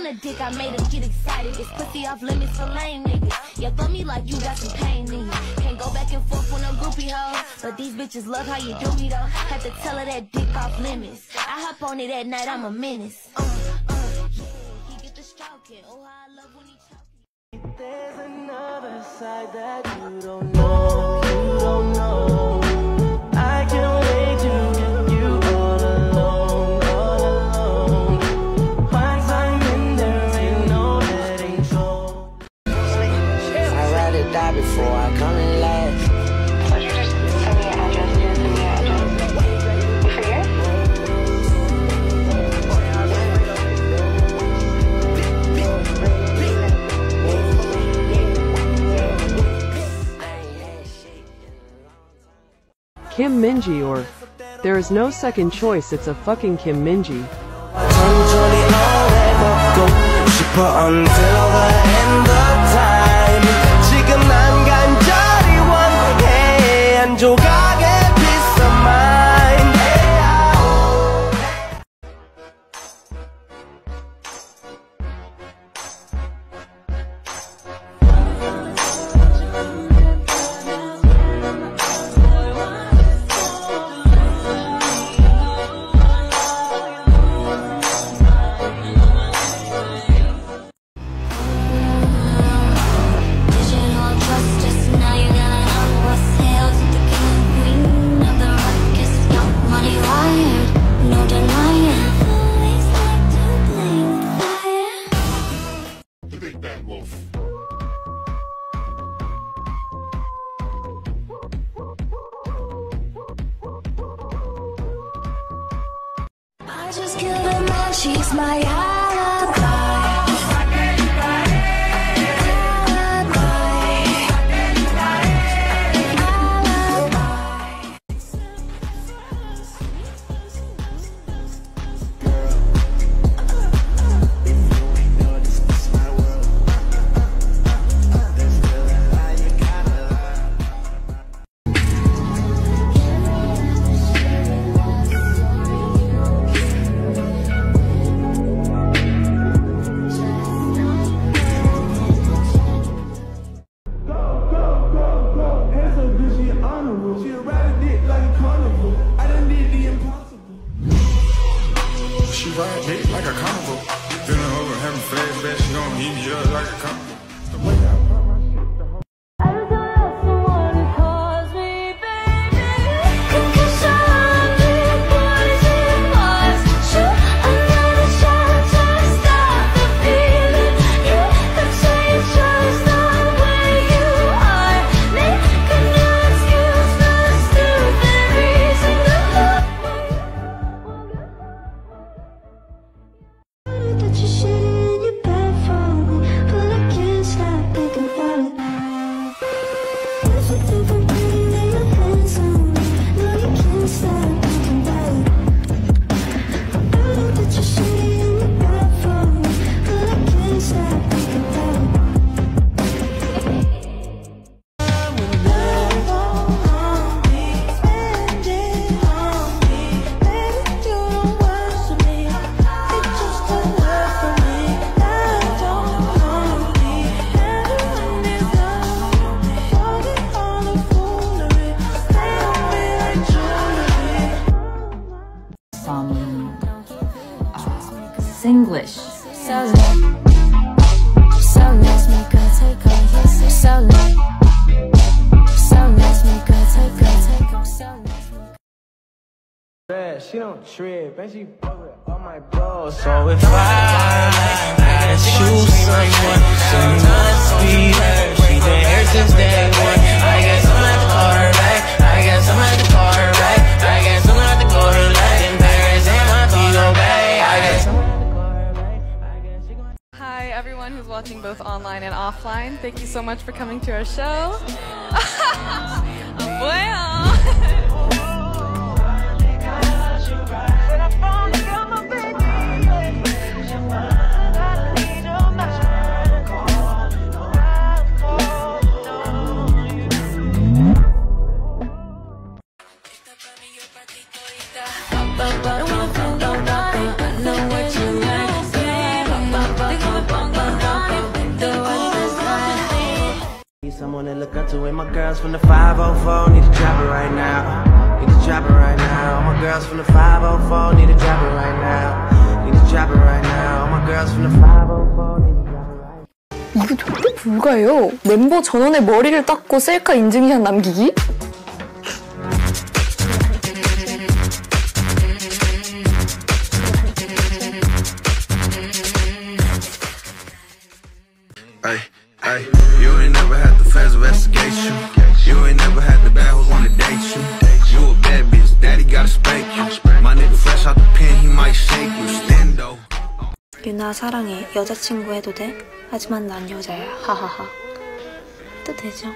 on a dick, I made her get excited. This pussy off limits for lame niggas. Yeah, fuck me like you got some pain in you. Can't go back and forth with no groupie hoes. But these bitches love how you do me though. Had to tell her that dick off limits. I hop on it at night, I'm a menace. Uh, uh, yeah, he get the stroking. Oh, how I love when he talking. There's another side that you don't know, you don't know. Kim Minji or there is no second choice it's a fucking Kim Minji. I just killed a man, she's my alibi. Make Bad, she don't trip, and she fuck with all my bros. So if I had to choose someone, she must be her. She been here since day one. I guess I'm gonna have to call her back. I guess I'm gonna both online and offline. Thank you so much for coming to our show. well. And my girls from the 504 need to drop it right now. Need to drop it right now. All my girls from the 504 need to drop it right now. Need to drop it right now. All my girls from the 504 need to drop it right now. 이거 정말 불가해요. 멤버 전원의 머리를 닦고 셀카 인증샷 남기기? 나 사랑해. 여자친구 해도 돼? 하지만 난 여자야. 하하하. 해도 되죠?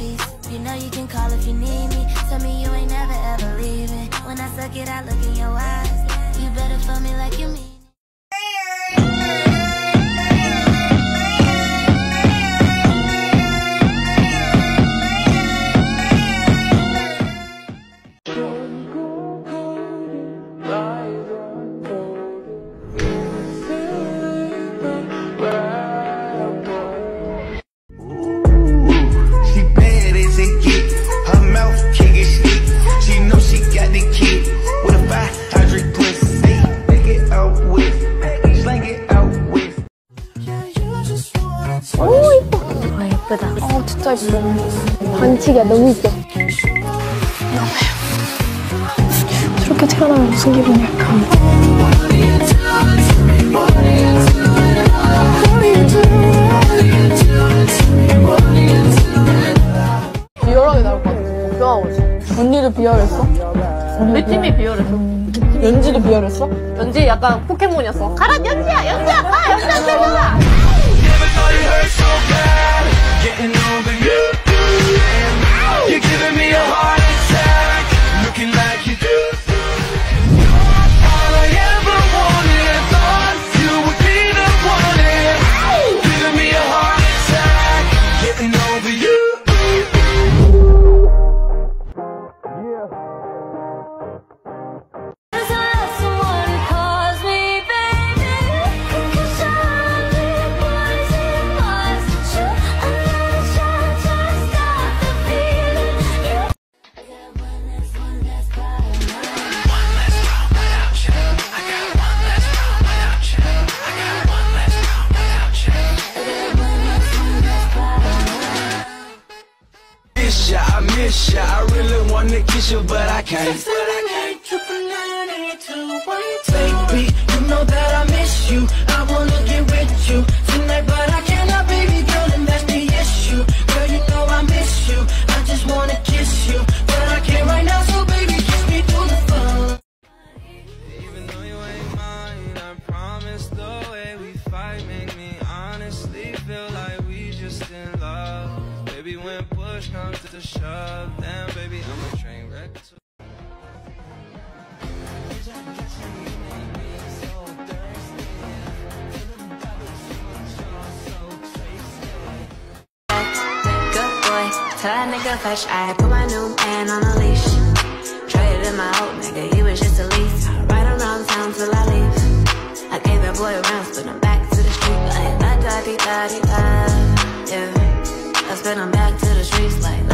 Piece. You know you can call if you need me. Tell me you ain't never ever leaving. When I suck it, I look in your eyes. You better feel me like you mean. 팀이 비열했어. 연지도 비열했어? 연지 약간 포켓몬이었어. 가라, 연지야! 연지야! 가! 연지야, 들어가! I miss ya. I really wanna kiss you, but I can't. Baby, Baby, when push comes to shove, then baby, I'm a train wreck. tell that nigga fetch. I put my new man on a leash. Traded in my old nigga, he was just a lease. Right around town till I leave. I gave that boy a round, spin him back to the street like la da di da di da. Yeah, I spin him back to the streets like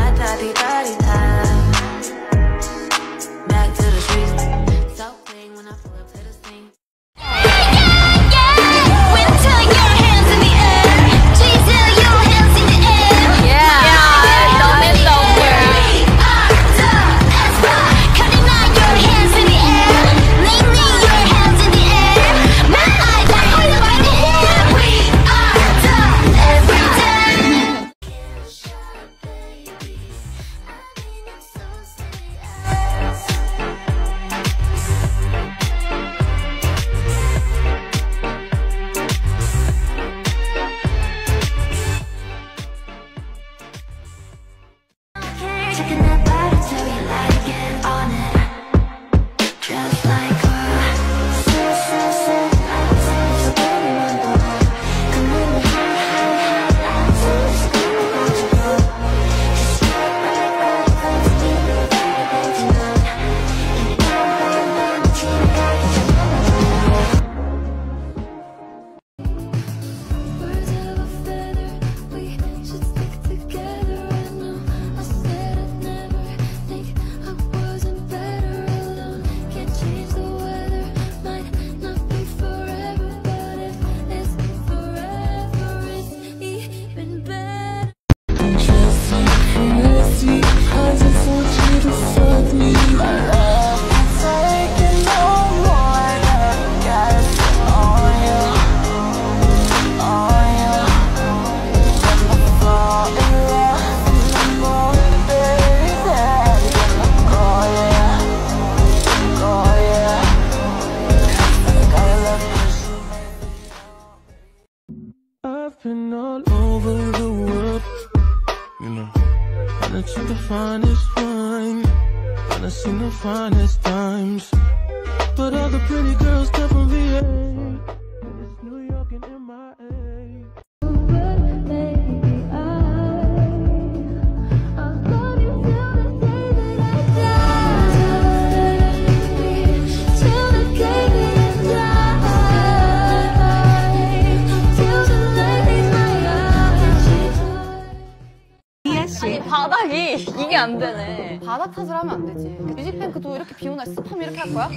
바닥 탓을 하면 안 되지. 뮤직뱅크도 이렇게 비날 습하면 이렇게 할 거야?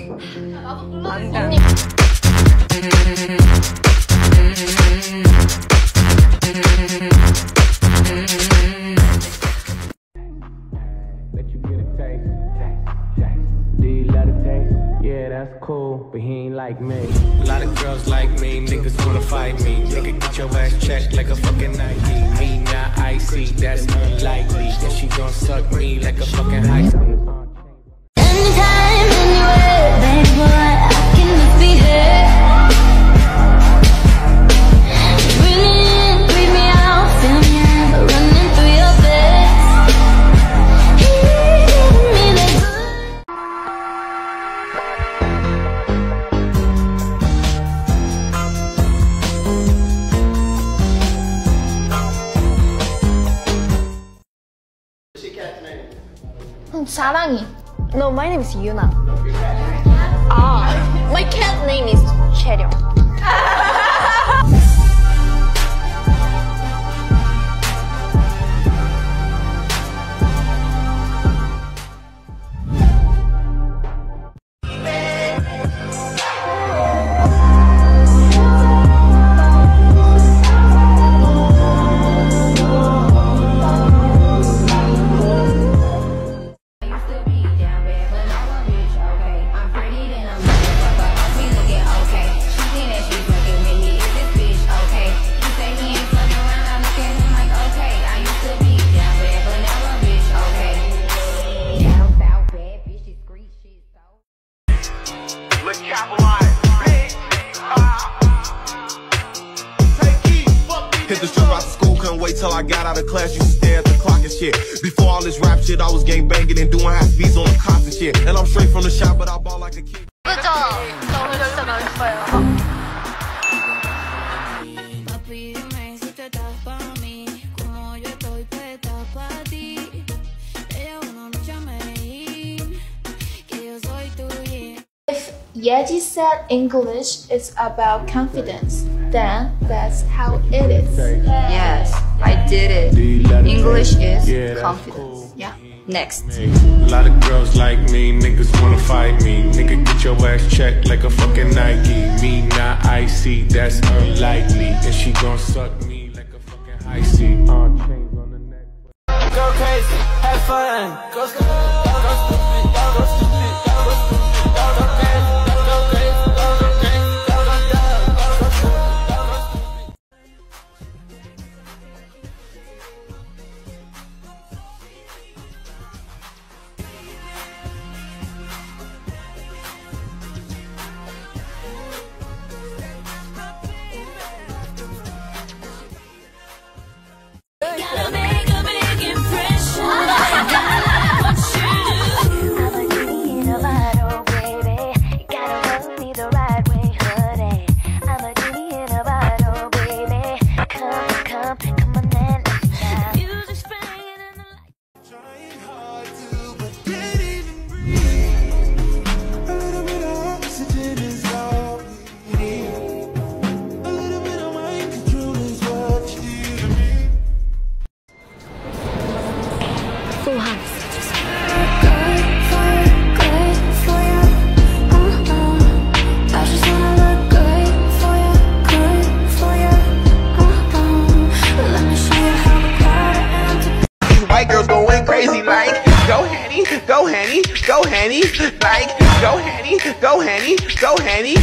나도 you love the taste? Yeah, that's cool, but he ain't like me. A lot of girls like me, No, my name is Yuna. Ah, my cat name is Cheryl. shit. And I'm straight from the shop, but I ball like a kid. 그죠? 너무 진짜 멋있어요. If Yeji said English is about confidence, then that's how it is. Yes, I did it. English is confidence. Yeah. Next. A lot of girls like me, niggas wanna fight me. Nigga, get your ass checked like a fucking Nike. Me not icy, that's unlikely. And she gon' suck me like a fucking high C. Uh, chains on the neck. Go crazy, have fun. Go go Henny, like go Henny, go Henny, go Henny,